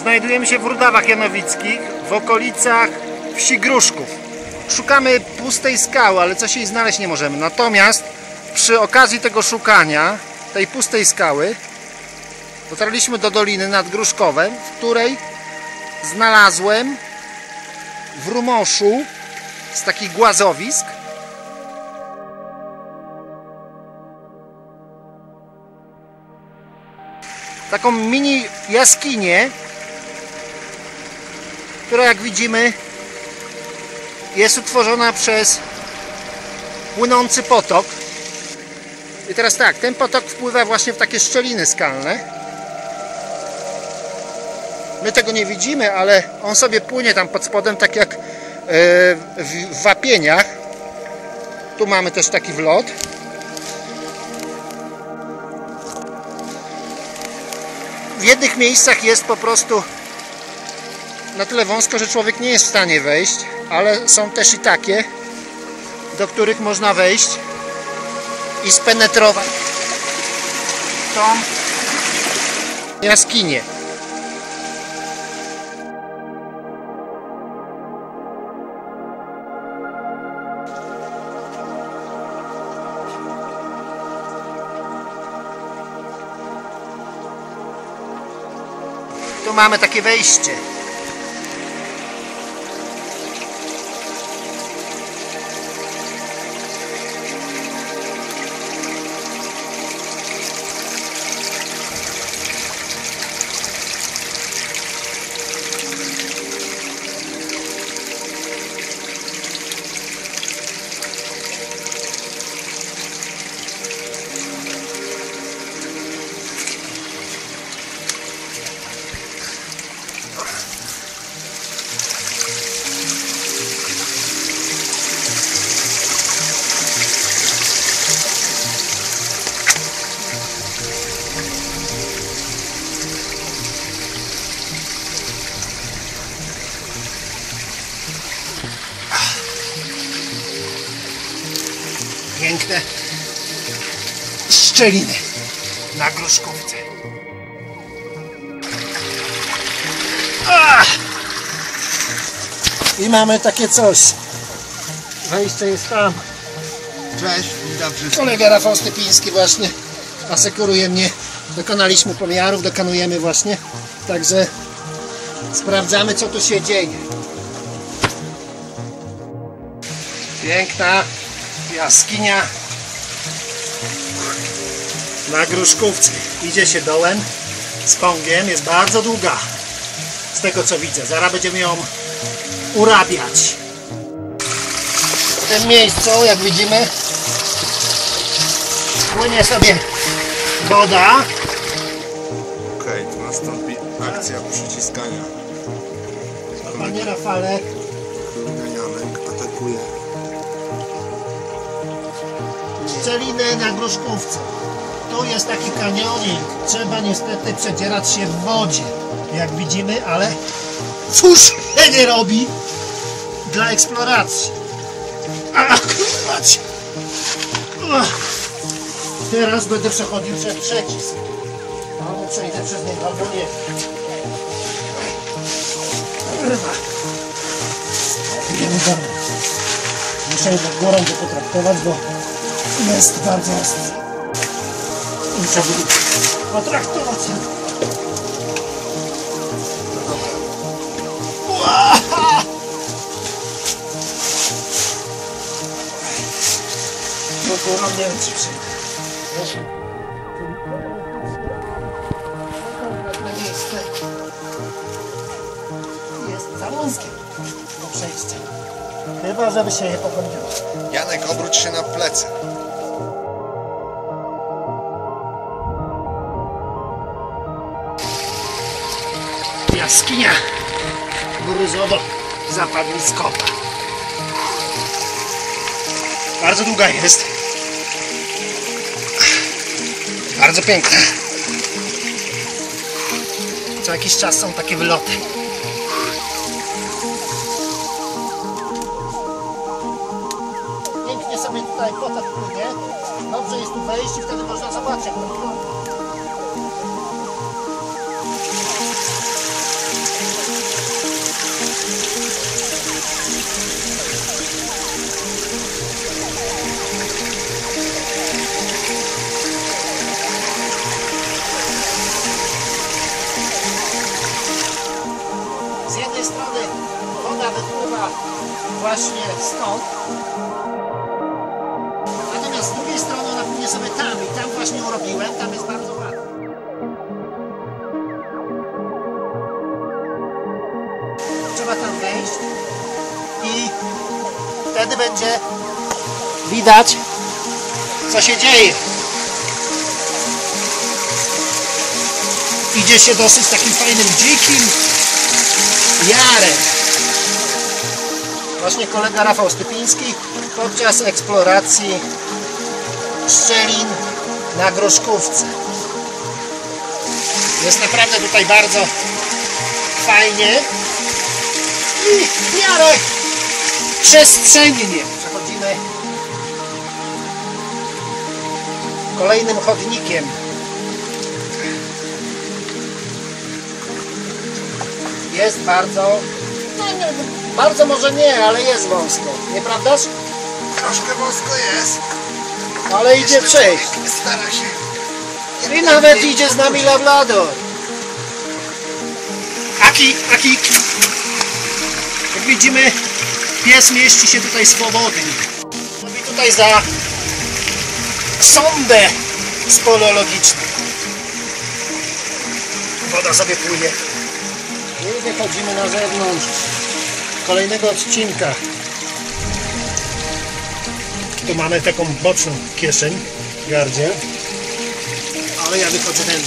Znajdujemy się w Rudawach Janowickich, w okolicach wsi Gruszków. Szukamy pustej skały, ale coś jej znaleźć nie możemy. Natomiast przy okazji tego szukania, tej pustej skały, dotarliśmy do doliny nad Gruszkowem, w której znalazłem w Rumoszu z takich głazowisk taką mini jaskinię, która jak widzimy jest utworzona przez płynący potok. I teraz tak, ten potok wpływa właśnie w takie szczeliny skalne. My tego nie widzimy, ale on sobie płynie tam pod spodem, tak jak e, w wapieniach. Tu mamy też taki wlot. w jednych miejscach jest po prostu na tyle wąsko, że człowiek nie jest w stanie wejść, ale są też i takie, do których można wejść i spenetrować tą jaskinię. Tu mamy takie wejście. Piękne szczeliny na gruszkówce. Ach! I mamy takie coś. Wejście jest tam. Cześć, witam wszystkich. Kolega Rafał Stypiński właśnie asekuruje mnie. Dokonaliśmy pomiarów, dokonujemy właśnie. Także sprawdzamy co tu się dzieje. Piękna jaskinia na Gruszkówce. Idzie się dołem z pągiem, jest bardzo długa z tego co widzę. Zaraz będziemy ją urabiać. W tym miejscu, jak widzimy, płynie sobie woda. Okej, tu nastąpi akcja przyciskania. Panie Rafale, Janek atakuje. Szczeliny na Gruszkówce. Tu jest taki kanionik. Trzeba niestety przedzierać się w wodzie. Jak widzimy, ale cóż się nie robi dla eksploracji. Ach, mać. Teraz będę przechodził przez przecisk. Albo przejdę przez niego, albo nie. Muszę jednak górą to potraktować, bo jest bardzo potraktować. No górą nie wiem czy? Konkretne miejsce jest za wąskie do przejścia. Chyba, żeby się je pogłębiło. Janek, obróć się na plecy. Jaskinia gruzowo-zapadniskowa. Bardzo długa jest. Bardzo piękna. Co jakiś czas są takie wyloty. Pięknie sobie tutaj potok płynie. Dobrze jest tu wejść i wtedy można zobaczyć tam właśnie urobiłem, tam jest bardzo ładnie. Trzeba tam wejść i wtedy będzie widać co się dzieje. Idzie się dosyć takim fajnym dzikim jarem. Właśnie kolega Rafał Stypiński podczas eksploracji szczelin na Groszkówce. Jest naprawdę tutaj bardzo fajnie i w miarę przestrzennie przechodzimy kolejnym chodnikiem. Jest bardzo, no nie, bardzo może nie, ale jest wąsko, nieprawdaż? Troszkę wąsko jest. Ale idzie przejść. I nawet idzie z nami Labrador. Aki, Aki. Jak widzimy, pies mieści się tutaj swobodnie. Robi tutaj za sondę spolologiczną. Woda sobie płynie. I wychodzimy na zewnątrz kolejnego odcinka. Tu mamy taką boczną kieszeń w gardzie. Ale ja wychodzę ten.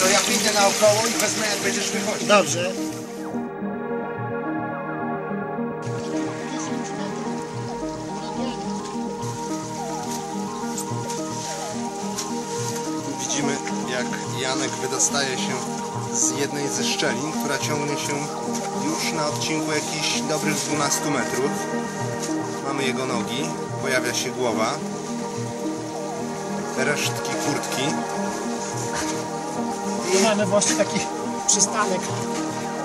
To ja pójdę naokoło i wezmę jak będziesz wychodzić. Dobrze. Widzimy jak Janek wydostaje się z jednej ze szczelin, która ciągnie się już na odcinku jakichś dobrych 12 metrów. Mamy jego nogi, pojawia się głowa, resztki kurtki. I mamy właśnie taki przystanek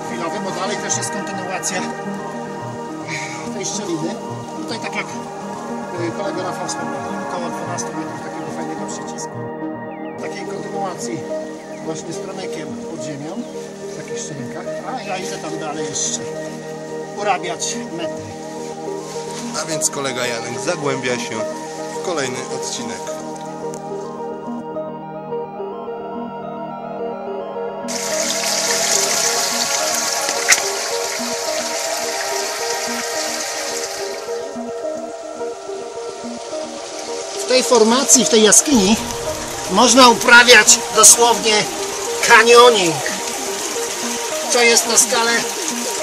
chwilowy, bo dalej też jest kontynuacja tej szczeliny. Tutaj tak jak y, kolega Rafał wspomniał, około 12 metrów takiego fajnego przycisku. Takiej kontynuacji właśnie stromykiem pod ziemią w takich szczelinkach. A ja idę tam dalej jeszcze urabiać metry. A więc kolega Janek zagłębia się w kolejny odcinek. w tej formacji, w tej jaskini można uprawiać dosłownie kanioning, co jest na skalę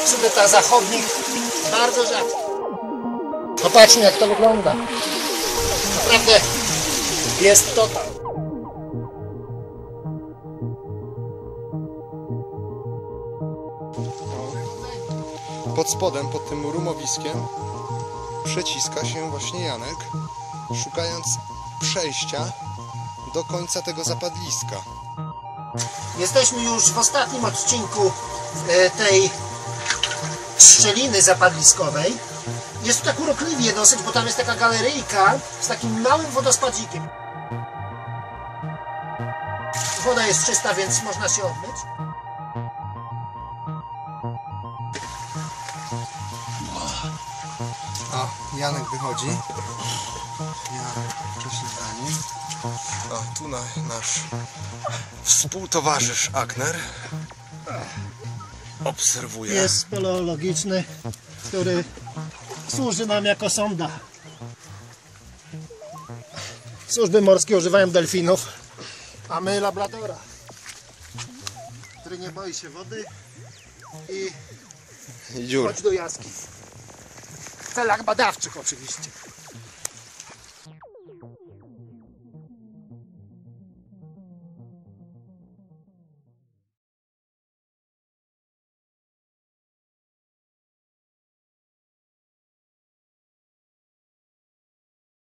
Sudeta Zachodnich bardzo rzadko. Popatrzmy jak to wygląda. Naprawdę jest to tak. Pod spodem, pod tym rumowiskiem przeciska się właśnie Janek, szukając przejścia do końca tego zapadliska. Jesteśmy już w ostatnim odcinku e, tej szczeliny zapadliskowej. Jest tu tak urokliwie dosyć, bo tam jest taka galeryjka z takim małym wodospadzikiem. Woda jest czysta, więc można się obmyć. O, Janek wychodzi. Ja wcześniej za nim. O, tu na, nasz współtowarzysz Agner obserwuje. Jest speleologiczny, który służy nam jako sonda. Służby morskie używają delfinów, a my labradora, który nie boi się wody i I dziur. chodź do jaski. W celach badawczych oczywiście.